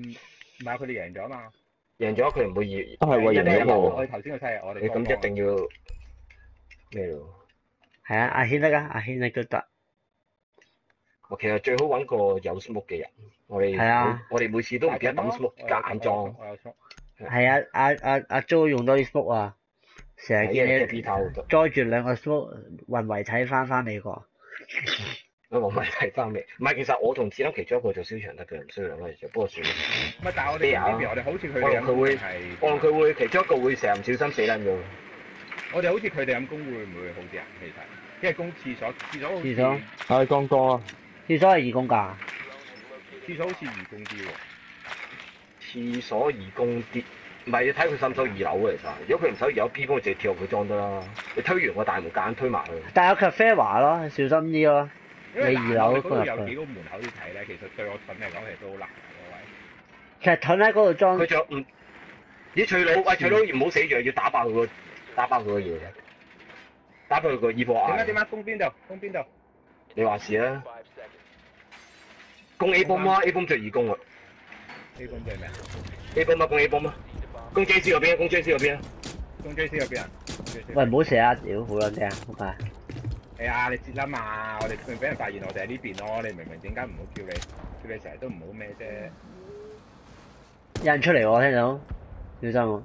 唔係佢哋贏咗嘛？贏咗佢唔會贏。喎。啊係喎，贏咗一定有我喎。哋頭先個猜我哋你咁一定要咩咯？係啊，阿軒得噶，阿軒你都得。我其實最好揾個有 smoke 嘅人。我哋係啊我哋每次都唔記得抌 smoke 間裝。我有衝，係啊，阿阿阿 Jo 用多啲 smoke 啊，成日見係你載住兩個 smoke 運遺體翻翻美國。我唔係睇翻未？唔係，其實我同子林其中一個做小場得嘅，唔需要兩個人做。不過算啦。唔係但係我哋呢邊我哋好似佢哋咁佢會係，可能佢會其中一個會成日唔小心死撚咗。我哋好似佢哋咁公會唔會好啲啊？其實，因為公廁所廁所好似廁所係剛剛啊，廁所係義工㗎，廁所好似義工啲喎。廁所義工啲，唔係要睇佢守唔守二樓嘅其實。如果佢唔守二樓，P 方直接跳入佢裝得啦。你推完個大門夾硬推埋去。但係有 cafe 華咯，小心啲咯。因為你二樓嗰度嗰入去有幾個門口要睇咧，其實對我盾嚟講其實都好難嘅位。其實盾喺嗰度裝佢，仲唔？咦，翠佬，喂，翠佬唔好死住，要打爆佢個打爆佢個嘢嘅，打爆佢個衣服啊！點解點解攻邊度？攻邊度？你話事啦，Five seconds. 攻 A bomb 啊，A bomb 最易攻啊呢攻對咩啊？，A bomb 啊，攻 A to bomb. 攻 J C 嗰邊啊，攻 J C 嗰邊啊，攻 J C 嗰邊啊？喂唔好射啊！屌，好撚正，好快。哎呀，你接啦嘛！我哋佢俾人發現我哋喺呢邊咯，你明唔明點解唔好叫你？叫你成日都唔好咩啫？有人出嚟喎，聽到，小心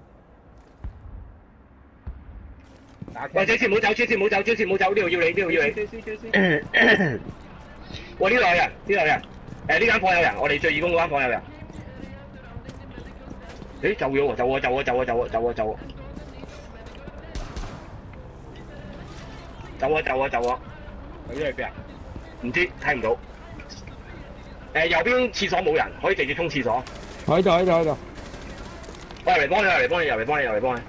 喂，J C 唔好走，J C 唔好走，J C 唔好走，呢度要你，呢度要你。喂，[coughs] 呢度有人，呢度有人，誒呢間房有人，我哋最易攻嗰間房有人。誒走咗喎，走喎，走喎，走喎，走喎，走喎，走喎，走啊，走啊，走喎。佢呢邊啊？唔知睇唔到。誒、右邊廁所冇人，可以直接衝廁所。喺度喺度喺度。我入嚟幫你，入嚟幫你，入嚟幫你，入嚟幫你。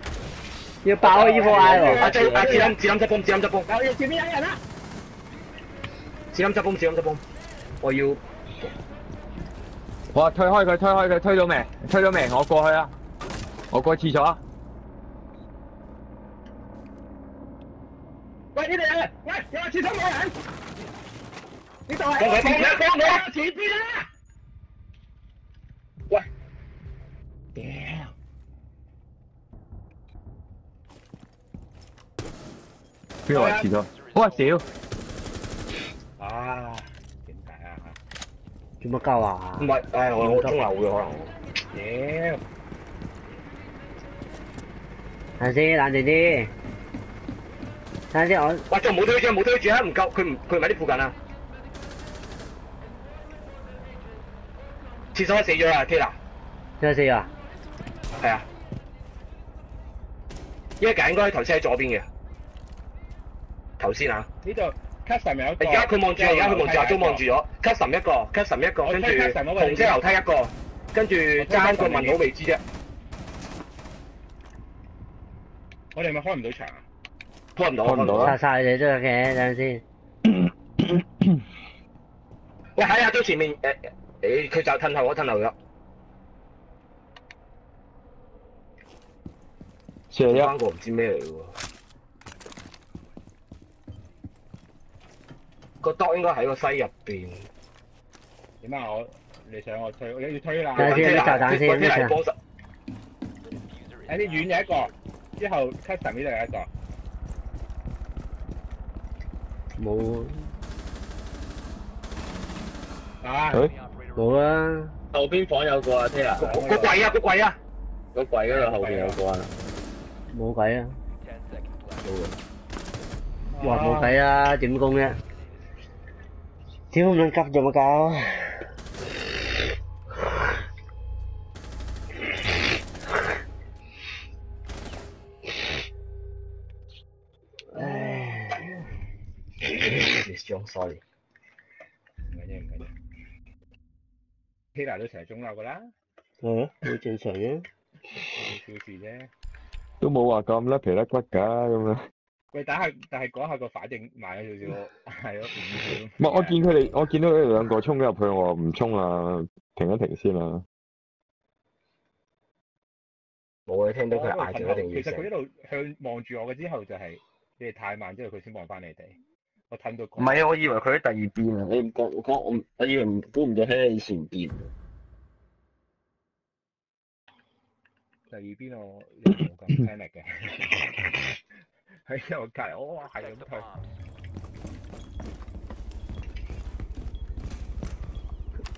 要爆開衣服啊阿喎。志阿志林，志林執 bomb，志林執 bomb，有前面有人啦！志林執 bomb，志林執 bomb。我要我推開佢，推開佢，推到未？推到未？我過去啊！我過廁所快点来不要去他们来你走我走开走开走开停机了喂别呀给我几个我丢啊怎么搞啊哎我我中了我有可能耶感谢蓝姐姐等陣先，我喂，仲冇推住，冇推住啊！唔夠，佢唔佢唔喺呢附近啊！廁所死咗啦，Tina，聽下先啊。係啊，依家應該頭先喺左邊嘅，頭先啊！呢度 custom 有。而家佢望住，而家佢望住，阿 Jo 望住咗，custom 一個，custom 一個，跟住我推 custom 嗰個紅色樓梯一個，跟住爭個問號未知啫，我哋咪開唔到場啊！開唔到，開唔到啊殺晒你都得嘅，等陣先。[coughs] 喂，喺阿 Jo 前面，誒誒，佢就褪後我，褪後咗，射一翻個唔知咩嚟嘅喎。個 dog 應該喺個西入邊。點啊？我你想我推，我要推啦。等陣先，啲炸彈先，嗰啲一陣。係幫手。喺啲遠有一個，之後 custom 呢度有一個。冇啊！誒冇啊，後邊房有個啊，Tia，個個櫃啊，個櫃啊！個櫃嗰度後邊有個啊，冇鬼啊.哇，冇計啊，點攻啫？屌唔撚急做乜搞？Miss John sorry。唔緊要唔緊要。Tina 都成日中樓噶啦，係啊，好正常嘅。小事啫。都冇話咁甩皮甩骨㗎咁樣。喂，但係但係講下個反應慢咗少少，係咯，唔少。唔係，我見佢哋，我見到佢哋兩個衝咗入去，我話唔衝啦，停一停先啦。冇啊，聽到佢嗌就一定要其實佢一。路向望住我嘅之後就係你哋太慢，之後佢先望翻你哋。我褪到唔係啊，我以為佢喺第二邊啊，你唔講講我，我以為唔估唔到喺你前邊。第二邊我又冇咁聽力嘅，喺我隔離，我哇係 Protect 咁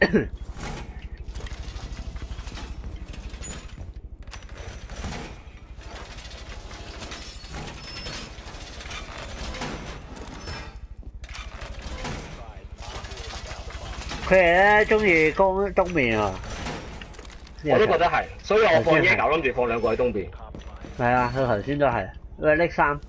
the [coughs] [laughs] [laughs] [laughs] 佢哋咧中意攻東面啊！我都覺得係，所以我放野狗諗住放兩個喺東邊。Compromise. 係啊，佢頭先都係。喂，拎衫。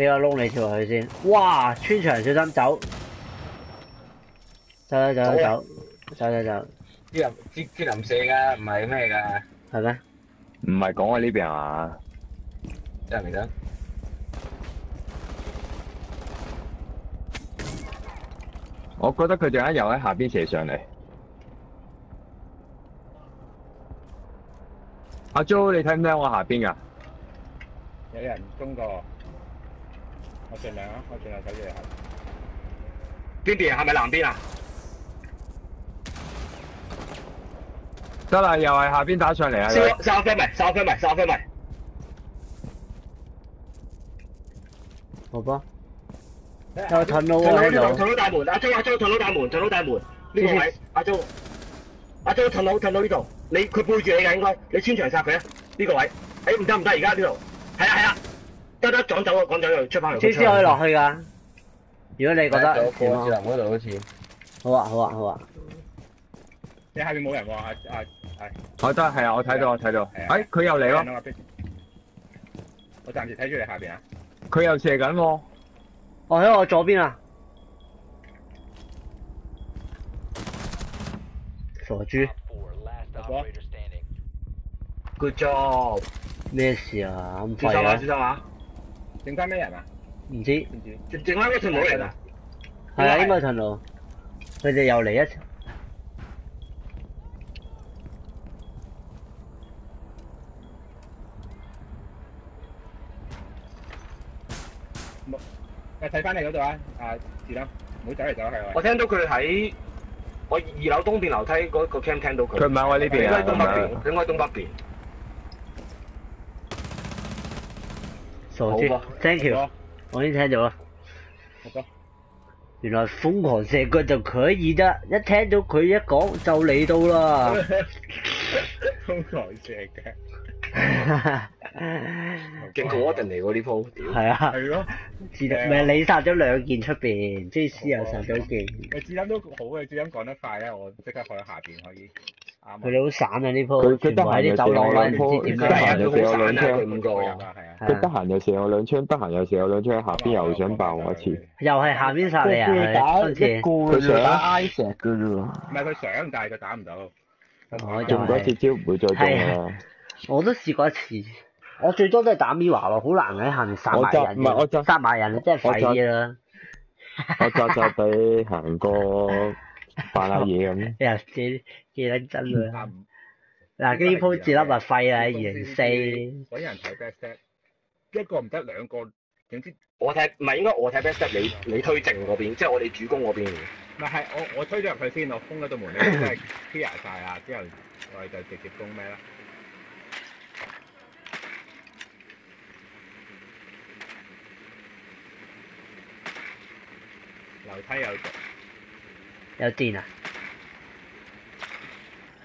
俾個窿你跳落去先。哇！穿牆小心走。走走走走走走走，啲人啲啲林射噶，唔係咩噶，係咩？唔係講我呢邊啊？真係咪得？我覺得佢陣間又喺下邊射上嚟。阿 Jo，你睇唔睇我下邊噶？有人中過，我尽量啊，我尽量睇住你下。邊邊係咪南邊啊？得啦，又係下邊打上嚟啊！燒燒飛埋，燒飛埋，燒飛埋。好吧。有盾佬屯喎喺度。佬呢度，屯佬大門，阿 Jo 阿 Jo 屯佬大門，屯佬大門呢個位，阿 Jo 阿 Jo 屯佬屯佬呢度，你佢背住你㗎應該，你穿牆殺佢啊！呢個位，誒唔得唔得，而家呢度，係啊係啊，得得撞走啊，趕走又出翻嚟。C C 可以落去㗎。如果你覺得有點啊？個智能嗰度好似。好啊好啊好啊！你下邊冇人喎，阿阿係。我得係啊，我睇到我睇到。係啊誒，佢又嚟咯，我暫時睇住你下邊啊。佢又射緊喎。我喺我左邊啊！傻豬 Op 4, last operator standing. Good job，咩事啊？咁小心啊小！心啊！剩翻咩人啊？唔知知唔知？剩剩翻嗰屯佬嚟㗎。係啊，應該係屯路。佢哋又嚟一次。誒睇翻你嗰度啊，啊是啦。唔好走嚟走去啊！我聽到佢喺我二樓東邊樓梯嗰個 cam 聽到佢。佢唔喺我呢邊啊應該東北邊，咁樣應該東北邊。傻豬好吧，thank you，我已經聽到啦。原來瘋狂射腳就可以得，一聽到佢一講就嚟到啦。[laughs] 瘋狂射嘅，勁過我定嚟喎呢鋪，屌！係啊，係咯。自咪你殺咗兩件出邊，J C 又殺咗件，誒智音都好嘅，智音講得快咧，我即刻去下邊可以。啱佢哋好散啊呢佢鋪，佢得全部喺啲閒就射我走廊位，兩鋪唔知點得閒解。就射我兩佢槍，五個。係啊。佢得閒又射我兩槍，得閒又射我兩槍，下邊又想爆我一次。又係下邊殺你啊！佢今次佢想挨石噶啫喎，唔係佢想，但係佢打唔到。我就中嗰次招唔會再中㗎啦。我都試過一次，我最多都係打 Miwa 咯，好難喺下面殺埋人唔係我就嘅，殺埋人真係廢啲啦。我扎扎地行過扮下嘢咁。[laughs] 又幾幾撚真啊！嗱，呢鋪字粒咪廢啦，二零四。揾人睇 best set，一個唔得兩個，總之我睇唔係應該我睇 best step，你你推正嗰邊，即係我哋主攻嗰邊。唔係係我我推咗入去先，我封咗道門，你 [laughs] 真係 clear 晒啦，之後我哋就直接攻咩啦？樓梯有毒，有電啊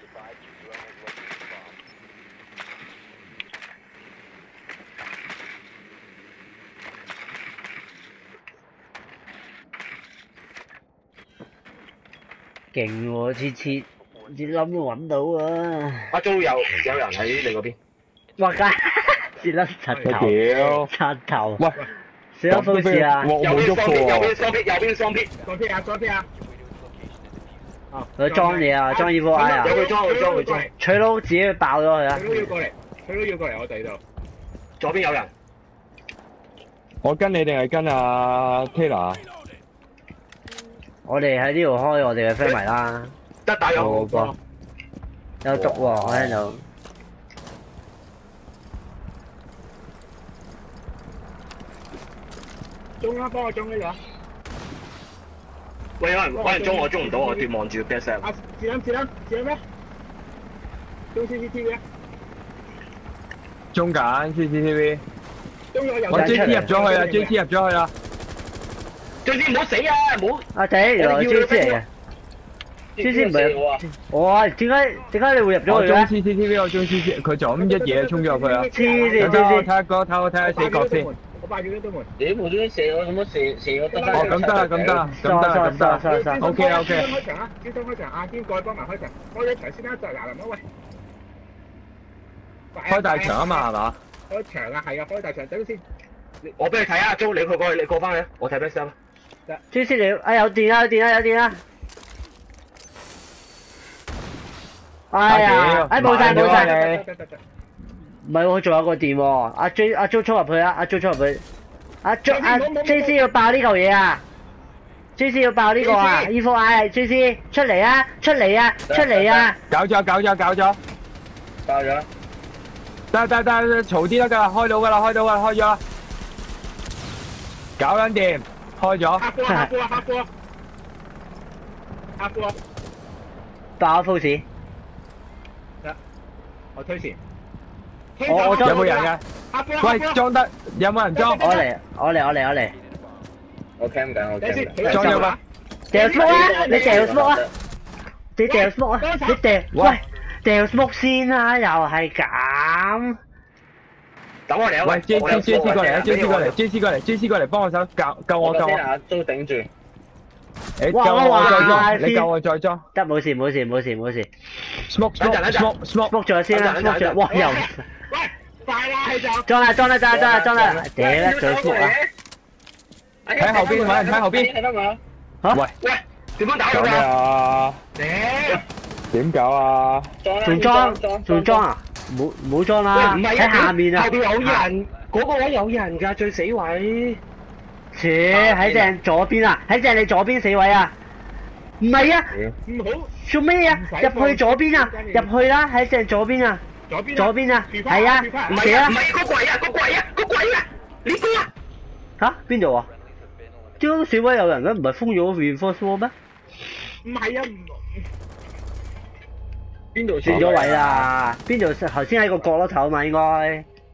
！Advise your drone has located a bomb. 勁喎，次次次諗都揾到啊！阿 Jo 有有人喺你嗰邊，哇街，次粒柒我頭，屌！柒頭，喂，死咗風士啊！我冇喐右邊雙撇，右過邊雙撇，右邊雙撇，左邊啊，左邊啊！佢裝嘢啊，裝 Evo I 啊有！佢裝佢裝佢裝，取佬自己去爆咗佢啊佢！都要過嚟，佢都要過嚟我哋度。左邊有人，我跟你定係跟阿 Taylor？我哋喺呢度開我哋嘅飛迷啦，得打好有噃有毒喎，我聽到。中啦，幫我中呢個。喂，有人揾人中我中唔到，我奪望住 best step。啊，智恩智恩智恩咩？中 CCTV 啊！中緊 CCTV。中我人 J 出 T 嚟入咗去啦，J T 入咗去啦。最先唔好死啊！唔好阿仔，原來我哋 J 要 C 嚟嘅，J C 唔係，哇！點解點解你會入咗去我中？CCTV，我中 CCTV，佢就咁一嘢衝咗入去啊。黐線等黐睇下個，睇我睇下死角先。我霸住呢道門。你無端端射我，咁樣射射我得翻。哦，咁得啦，咁得啦，咁得啦，咁得啦。收收收 OK OK。開場啊！專登開場，阿堅過去幫埋開場，開咗場先啦，就嗱嗱乜喂。開大場啊嘛，係嘛？開場啊，係啊，開大場，等陣先。我俾你睇啊，Jo，你佢過去，你過翻去，我睇 best step。J C 你，哎有電啊有電啊有電啊！哎呀，哎冇晒冇晒，你。唔係喎，仲有個電喎，阿 J 阿 Jo 衝入去啊，阿 Jo 衝入去，阿 Jo 阿 J C 要爆呢嚿嘢啊！J C 要爆呢個啊 JC！E 4 I J C 出嚟啊出嚟啊出嚟啊！搞咗，搞咗，搞咗。爆咗。得得得，嘈啲得噶啦，開到噶啦，開到㗎啦，開咗啦。搞緊掂，開咗。嚇過嚇過嚇過。嚇過，爆 f o s 我推前。我我裝有冇人㗎？喂，裝得有冇人裝？我嚟我嚟我嚟我嚟，我 cam 緊，我等 cam 先，緊。裝咗嘛？掉 smoke 啊！你掉 smoke 啊！你掉 smoke 啊！你掉喂掉 smoke 先啦，又係咁。等我嚟啊！喂，J C J C 過嚟啊！J C 過嚟，J C 過嚟，J C 過嚟幫我手救救我救我！啊，都頂住。你救哇我我再哇裝，你先救我再裝。得冇事冇事冇事冇事 Smoke 等陣 smoke 等陣 smoke smoke。，smoke 咗先啦，smoke 咗，哇又喂，快啦，係就。裝啦裝啦裝啦裝啦裝啦，屌啦仲 smoke 啊！喺後邊揾人睇後邊睇得嘛？喂，點樣打搞咩佢㗎？啊？誒，點搞啊？仲裝仲裝啊！唔好唔好裝喂，啦，唔係喺下面啊後！邊有人，嗰個位有人㗎，最死位。切喺正左邊啊！喺正你左邊四位啊！唔係啊！唔好做咩啊？入去左邊啊！入去啦！喺正左邊啊！左邊。左邊啊！係啊！唔係啊，唔！係個櫃啊，個櫃啊，個櫃啊，呢個啊，吓邊度啊？張小位有人咩？唔係封咗 reinforce wall 咩？唔係啊，唔邊度轉咗位？啦，邊度頭先喺個角落頭嘛應該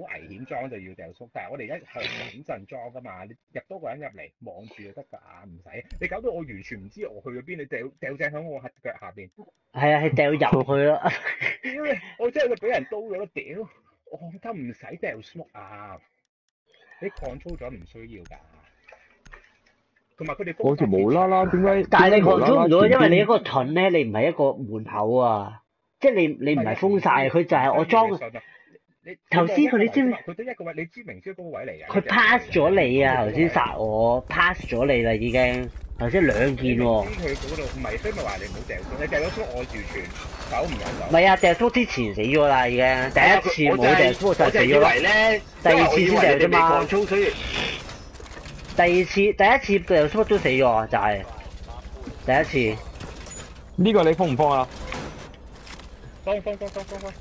好危險裝就要掉縮，但係我哋而家係穩陣裝噶嘛。你入多個人入嚟望住就得㗎，唔使。你搞到我完全唔知我去咗邊，你掉掉正喺我腳下邊。係啊，係掉入去咯。屌你！我真係俾人刀咗，屌！我覺得唔使掉縮啊！你 control 咗唔需要㗎。同埋佢哋我條無啦啦點解？但係你 control 唔到，因為你一個盾咧，你唔係一個門口啊，即係你你唔係封晒，佢就係我裝。你頭先佢你知唔知佢得一個位，你知明知嗰個位嚟嘅。佢 pass 咗你啊！頭先殺我，pass 咗你啦已經。頭先兩件喎，唔佢嗰度唔係，所以咪話你唔好掉縮。你掉咗縮，我完全走唔入走。係啊，掉咗之前死咗啦已經，第一次冇掉叔就死咗咯。為咧，第二次先掉啫嘛第二次第一次掉叔都死咗，就係第一次。呢個你封唔封啊？放放放放放放。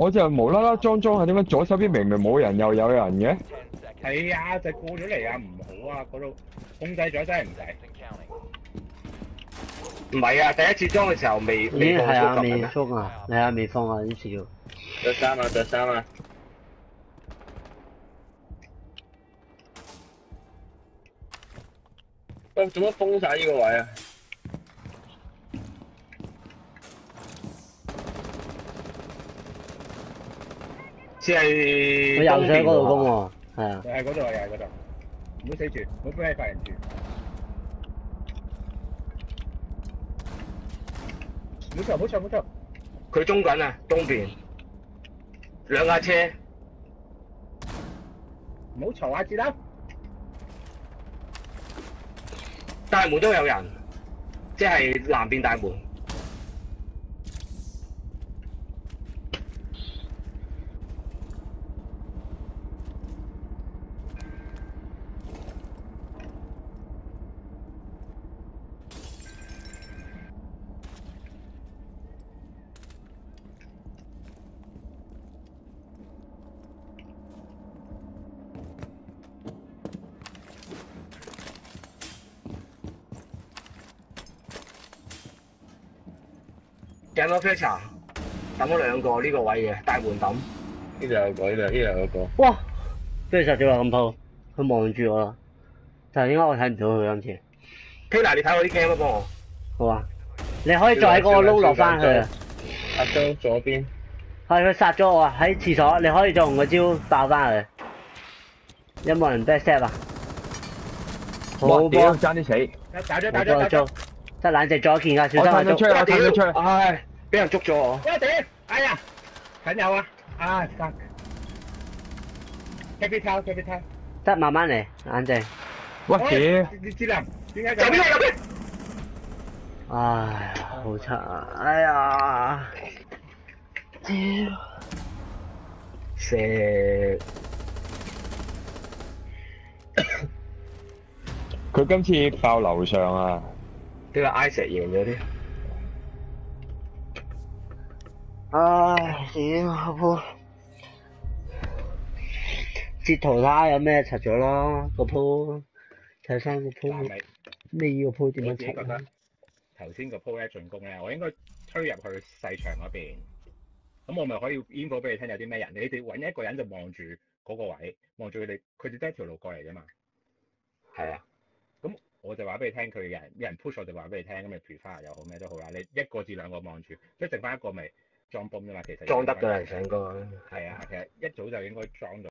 我就無啦啦裝裝下，點解左手邊明明冇人又有人嘅.係啊，就過咗嚟啊，唔好啊，嗰度控制咗真係唔使。唔係啊，第一次裝嘅時候未已經未放係啊。未封啊，係啊，未封啊，啲笑。着衫啊，着衫啊！喂，做乜封晒呢個位啊？似係佢又想喺嗰度攻喎，係啊。又係嗰度啊，又係嗰度。唔好死住，唔好俾佢發人住。唔好嘈，唔好嘈，唔好嘈。佢中緊啊，東邊兩架車，唔好嘈啊，志啦。大門都有人，即係南邊大門。鏡咗 f e t 抌咗两个呢个位嘅大門抌，呢度有個，呢度呢度有個。哇！跟住實咗啦咁铺，佢望住我啦。但係點解我睇唔到佢今次？Tina 你睇我啲 cam 啊，幫我。好啊，你可以再喺嗰個撈落翻去啊。阿张左边。系佢杀咗我啊！喺厕所，你可以再用个招爆翻佢。有冇人 back step 啊？好哇！屌，波，爭啲死！打咗，打咗，好波租打咗。，得冷靜咗一件㗎，小我心啊租。褪咗出去，我出去。唉，俾人捉咗我。一屌！哎呀，近有啊！啊 town, happy town。得慢慢嚟，冷靜。喂，屌！你知啦？點解咁？右邊啊，右邊。唉，好慘啊！哎呀，屌！射佢今次爆樓上啊！呢个 Isaac 贏咗啲。唉，屌阿鋪！截圖睇有咩拆咗咯，個鋪睇翻個鋪，咪呢個鋪點樣我自己覺得柒啊？頭先個 po 咧進攻咧，我應該推入去細場嗰邊。咁我咪可以 info 俾你聽有啲咩人，你哋揾一個人就望住嗰個位，望住佢哋，佢哋得一條路過嚟啫嘛。係啊，咁我就話俾你聽，佢有人有人 push 我就話俾你聽，咁咪 prefer 又好咩都好啦。你一個至兩個望住，即係剩翻一個咪裝泵啫嘛。其實裝得㗎啦，應該。係啊，其實一早就應該裝到。